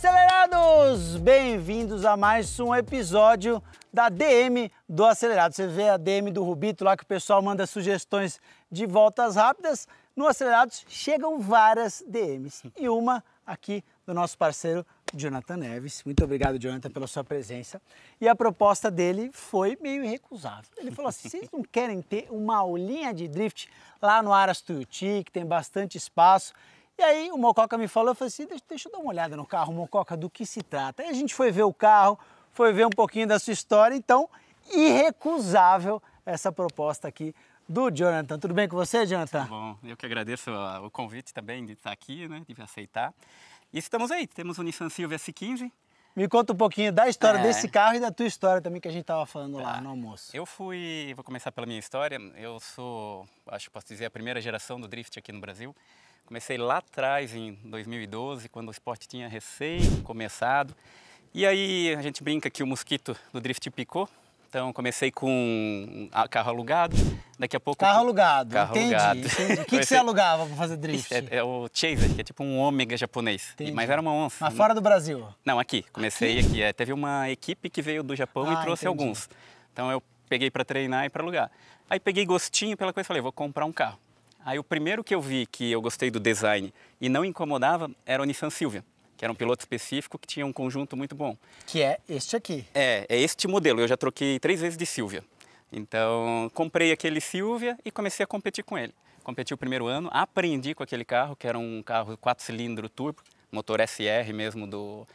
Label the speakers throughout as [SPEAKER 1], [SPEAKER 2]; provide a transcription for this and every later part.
[SPEAKER 1] todos bem-vindos a mais um episódio da DM do Acelerado. Você vê a DM do Rubito lá que o pessoal manda sugestões de voltas rápidas. No Acelerados chegam várias DMs e uma aqui do nosso parceiro Jonathan Neves. Muito obrigado, Jonathan, pela sua presença. E a proposta dele foi meio irrecusável. Ele falou assim: vocês não querem ter uma aulinha de drift lá no Aras Tuiuti, que tem bastante espaço? E aí o Mococa me falou, eu falei assim, deixa, deixa eu dar uma olhada no carro, Mococa, do que se trata. Aí a gente foi ver o carro, foi ver um pouquinho da sua história, então irrecusável essa proposta aqui do Jonathan. Tudo bem com você, Jonathan?
[SPEAKER 2] Bom, eu que agradeço o convite também de estar aqui, né, de aceitar. E estamos aí, temos o Nissan Silvia S15.
[SPEAKER 1] Me conta um pouquinho da história é. desse carro e da tua história também que a gente estava falando lá
[SPEAKER 2] tá.
[SPEAKER 1] no almoço.
[SPEAKER 2] Eu fui, vou começar pela minha história. Eu sou, acho que posso dizer, a primeira geração do drift aqui no Brasil. Comecei lá atrás, em 2012, quando o esporte tinha recém começado. E aí a gente brinca que o mosquito do drift picou. Então comecei com carro alugado, daqui a pouco...
[SPEAKER 1] Carro alugado,
[SPEAKER 2] carro
[SPEAKER 1] entendi,
[SPEAKER 2] alugado.
[SPEAKER 1] entendi. O que, que você alugava para fazer drift?
[SPEAKER 2] É, é, o Chaser, que é tipo um ômega japonês, entendi. mas era uma onça.
[SPEAKER 1] Mas fora do Brasil?
[SPEAKER 2] Não, aqui, comecei aqui. aqui. É, teve uma equipe que veio do Japão ah, e trouxe entendi. alguns. Então eu peguei para treinar e para alugar. Aí peguei gostinho pela coisa e falei, vou comprar um carro. Aí o primeiro que eu vi que eu gostei do design e não incomodava era o Nissan Silvia, que era um piloto específico que tinha um conjunto muito bom.
[SPEAKER 1] Que é este aqui.
[SPEAKER 2] É, é este modelo. Eu já troquei três vezes de Silvia. Então, comprei aquele Silvia e comecei a competir com ele. Competi o primeiro ano, aprendi com aquele carro, que era um carro 4 cilindros turbo, motor SR mesmo do,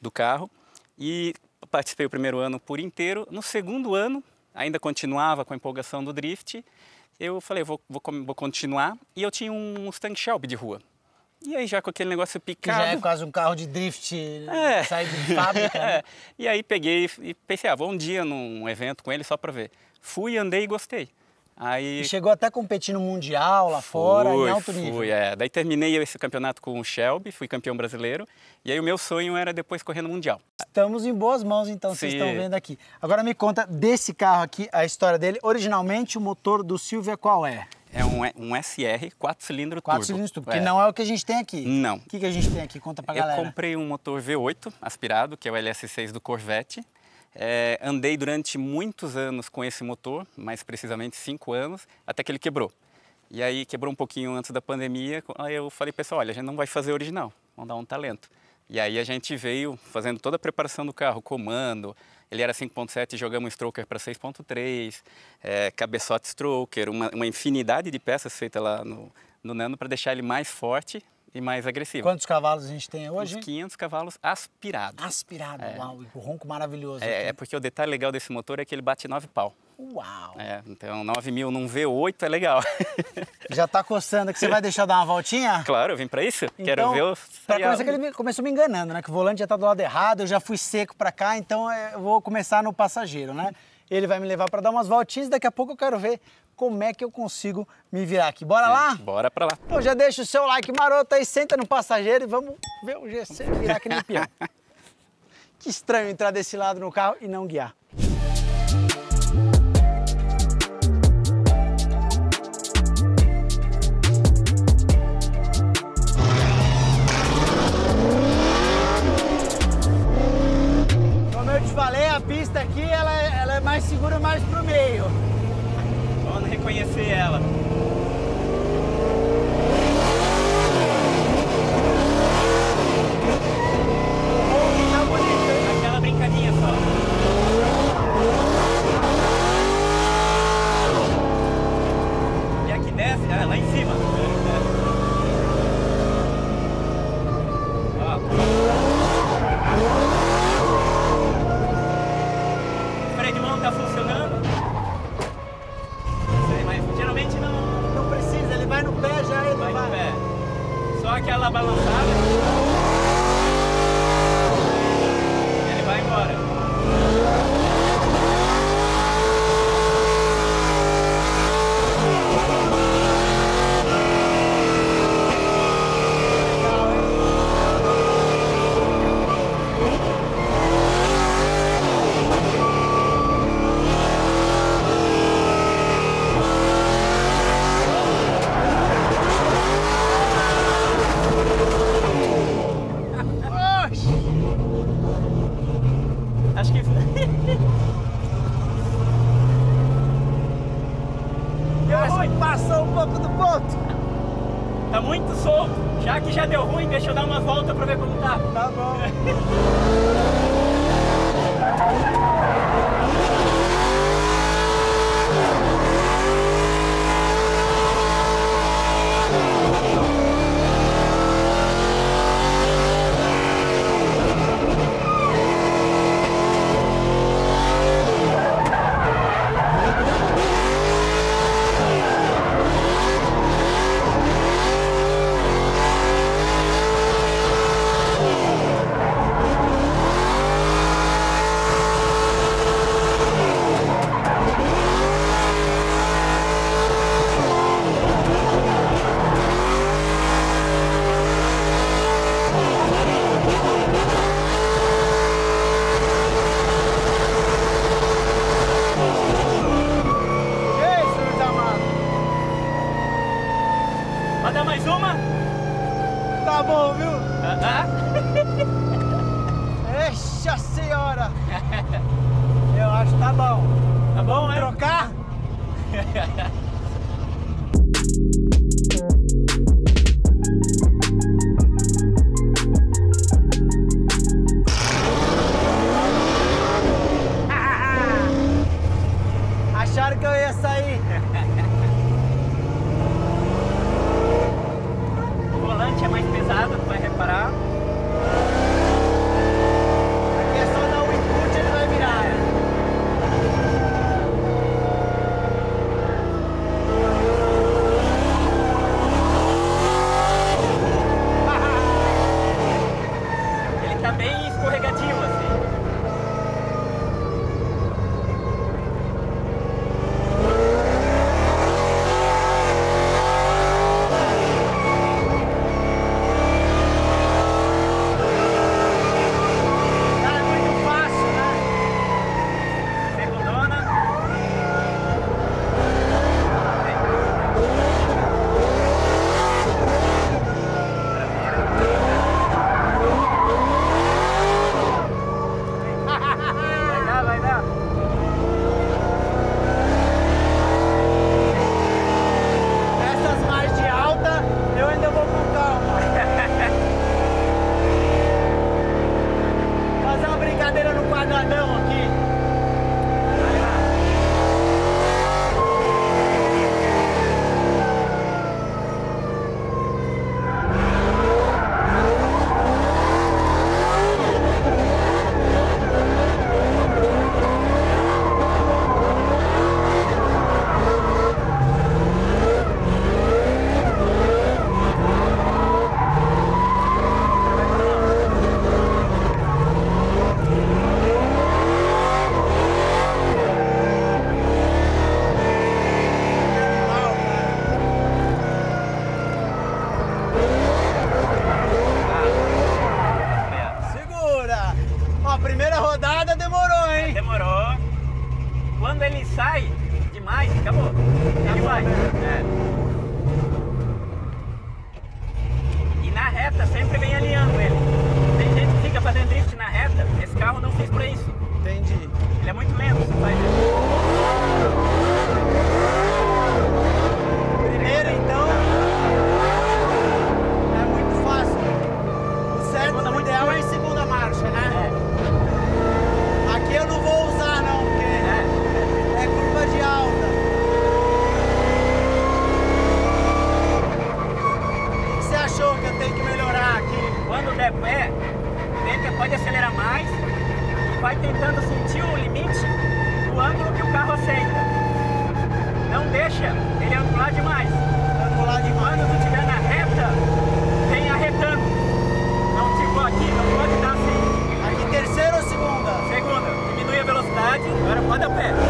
[SPEAKER 2] do carro. E participei o primeiro ano por inteiro. No segundo ano, ainda continuava com a empolgação do drift eu falei, vou, vou, vou continuar. E eu tinha um Mustang Shelby de rua. E aí já com aquele negócio picado...
[SPEAKER 1] Que já é quase um carro de drift é. saído de fábrica. Né?
[SPEAKER 2] É. E aí peguei e pensei, ah, vou um dia num evento com ele só para ver. Fui, andei e gostei. Aí...
[SPEAKER 1] E chegou até a competir no Mundial lá fora, fui, em alto
[SPEAKER 2] fui,
[SPEAKER 1] nível.
[SPEAKER 2] É. Daí terminei esse campeonato com o Shelby, fui campeão brasileiro. E aí o meu sonho era depois correr no Mundial.
[SPEAKER 1] Estamos em boas mãos, então, Sim. vocês estão vendo aqui. Agora me conta desse carro aqui, a história dele. Originalmente, o motor do Silvia qual é?
[SPEAKER 2] É um, um SR 4 cilindros turbo.
[SPEAKER 1] 4 cilindros turbo, é. que não é o que a gente tem aqui.
[SPEAKER 2] Não. O
[SPEAKER 1] que, que a gente tem aqui? Conta pra galera.
[SPEAKER 2] Eu comprei um motor V8 aspirado, que é o LS6 do Corvette. É, andei durante muitos anos com esse motor, mais precisamente cinco anos, até que ele quebrou. E aí quebrou um pouquinho antes da pandemia, aí eu falei, pessoal, olha, a gente não vai fazer original, vamos dar um talento. E aí a gente veio fazendo toda a preparação do carro, comando, ele era 5.7, jogamos um stroker para 6.3, é, cabeçote stroker, uma, uma, infinidade de peças feitas lá no, no Nano para deixar ele mais forte e mais agressivo.
[SPEAKER 1] Quantos cavalos a gente tem hoje?
[SPEAKER 2] Uns 500 cavalos aspirados.
[SPEAKER 1] Aspirado, é. uau, o ronco maravilhoso.
[SPEAKER 2] É, é, porque o detalhe legal desse motor é que ele bate 9 pau.
[SPEAKER 1] Uau!
[SPEAKER 2] É, então 9 mil num V8 é legal.
[SPEAKER 1] Já tá coçando que você vai deixar dar uma voltinha?
[SPEAKER 2] Claro, eu vim para isso. Então, Quero ver o...
[SPEAKER 1] Pra começar que ele começou me enganando, né? Que o volante já tá do lado errado, eu já fui seco para cá, então é, eu vou começar no passageiro, né? Ele vai me levar para dar umas voltinhas, daqui a pouco eu quero ver como é que eu consigo me virar aqui. Bora lá?
[SPEAKER 2] Bora pra lá.
[SPEAKER 1] Então já deixa o seu like maroto aí, senta no passageiro e vamos ver o GC virar aqui no peão. que estranho entrar desse lado no carro e não guiar. Como eu te falei, a pista aqui ela, é, ela é mais segura mais pro meio
[SPEAKER 2] reconhecer ela. passou um pouco do ponto. Tá muito solto. Já que já deu ruim, deixa eu dar uma volta pra ver como tá.
[SPEAKER 1] Tá bom. bom, viu?
[SPEAKER 2] Uh ah, -huh. Ah. carregadinho. sai demais, acabou. Ele vai.
[SPEAKER 1] Né?
[SPEAKER 2] É. deixa ele é angular demais.
[SPEAKER 1] Angular demais.
[SPEAKER 2] Quando tu estiver na reta, vem arretando. Não tipo aqui, não pode dar assim.
[SPEAKER 1] Aqui terceira ou segunda?
[SPEAKER 2] Segunda. Diminui a velocidade, agora roda pé.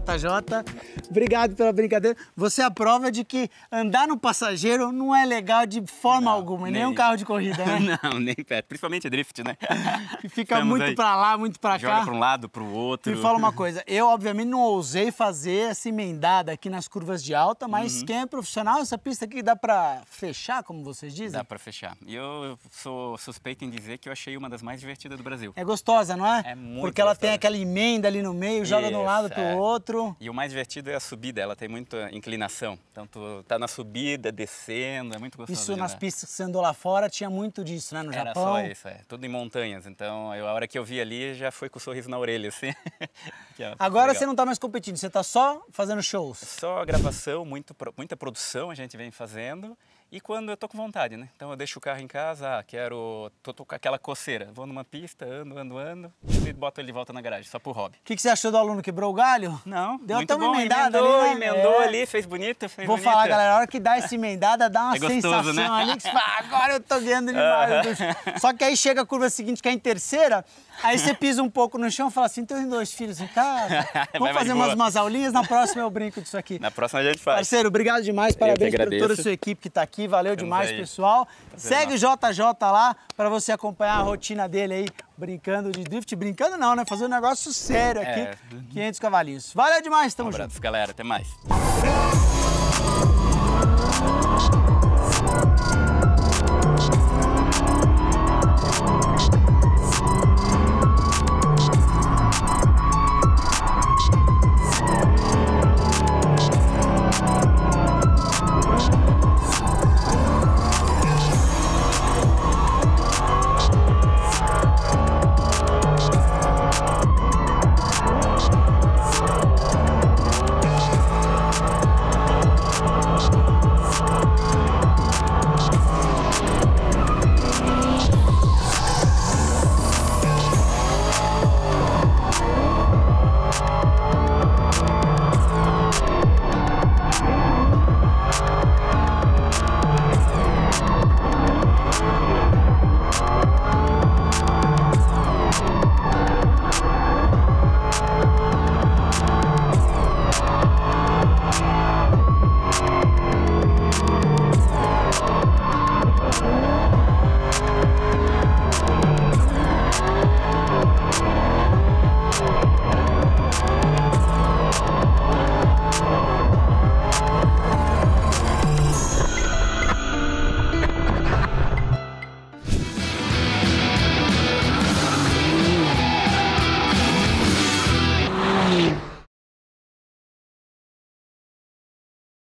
[SPEAKER 1] JJ, obrigado pela brincadeira. Você é a prova de que andar no passageiro não é legal de forma alguma, nem
[SPEAKER 2] nem.
[SPEAKER 1] um carro de corrida, né?
[SPEAKER 2] Não, nem perto. Principalmente drift, né?
[SPEAKER 1] Fica
[SPEAKER 2] Estamos
[SPEAKER 1] muito
[SPEAKER 2] aí.
[SPEAKER 1] pra lá, muito pra
[SPEAKER 2] Joga
[SPEAKER 1] cá.
[SPEAKER 2] para um lado, para o outro.
[SPEAKER 1] Me fala uma coisa, eu obviamente não ousei fazer essa emendada aqui nas curvas de alta, mas
[SPEAKER 2] Uhum.
[SPEAKER 1] quem é profissional, essa pista aqui dá pra fechar, como vocês dizem?
[SPEAKER 2] Dá para fechar. E eu sou suspeito em dizer que eu achei uma das mais divertidas do Brasil.
[SPEAKER 1] É gostosa, não é?
[SPEAKER 2] É muito
[SPEAKER 1] Porque ela tem aquela emenda ali no meio, joga de um
[SPEAKER 2] Isso,
[SPEAKER 1] lado pro
[SPEAKER 2] é.
[SPEAKER 1] outro.
[SPEAKER 2] E o mais divertido é a subida, ela tem muita inclinação. Então tu tá na subida, descendo, é muito gostoso.
[SPEAKER 1] Isso nas pistas que você andou lá fora tinha muito disso, né? No
[SPEAKER 2] Era
[SPEAKER 1] Japão.
[SPEAKER 2] só isso, é. Tudo em montanhas. Então, eu, a hora que eu vi ali, já foi com o sorriso na orelha, assim. É
[SPEAKER 1] Agora
[SPEAKER 2] legal.
[SPEAKER 1] você não tá mais competindo, você tá só fazendo shows.
[SPEAKER 2] Só gravação, muito, muita produção a gente vem fazendo. E quando eu tô com vontade, né? Então eu deixo o carro em casa, ah, quero. Tô, tô com aquela coceira. Vou numa pista, ando, ando, ando, e boto ele de volta na garagem, só por hobby.
[SPEAKER 1] O que, que você achou do aluno? Quebrou o galho?
[SPEAKER 2] Não,
[SPEAKER 1] Deu até uma
[SPEAKER 2] bom,
[SPEAKER 1] emendada
[SPEAKER 2] emendou,
[SPEAKER 1] ali, né?
[SPEAKER 2] emendou
[SPEAKER 1] É.
[SPEAKER 2] ali, fez bonito, fez
[SPEAKER 1] Vou
[SPEAKER 2] bonita.
[SPEAKER 1] falar, galera, a hora que dá essa emendada, dá uma
[SPEAKER 2] É gostoso,
[SPEAKER 1] sensação
[SPEAKER 2] né?
[SPEAKER 1] ali que você fala, agora eu tô ganhando demais. do chão. Só que aí chega a curva seguinte, que é em terceira, aí você pisa um pouco no chão e fala assim, tenho dois filhos em casa,
[SPEAKER 2] Vai
[SPEAKER 1] vamos fazer umas, umas aulinhas, na próxima eu brinco disso aqui.
[SPEAKER 2] Na próxima a gente faz.
[SPEAKER 1] Parceiro, obrigado demais, parabéns por toda a sua equipe que tá aqui, valeu
[SPEAKER 2] Estamos
[SPEAKER 1] demais,
[SPEAKER 2] aí.
[SPEAKER 1] pessoal.
[SPEAKER 2] Prazer
[SPEAKER 1] Segue o JJ lá para você acompanhar a rotina dele aí, brincando de drift. Brincando não, né? Fazer um negócio sério aqui,
[SPEAKER 2] É.
[SPEAKER 1] 500 cavalinhos. Valeu demais, tamo
[SPEAKER 2] Um
[SPEAKER 1] junto.
[SPEAKER 2] abraço, galera. Até mais.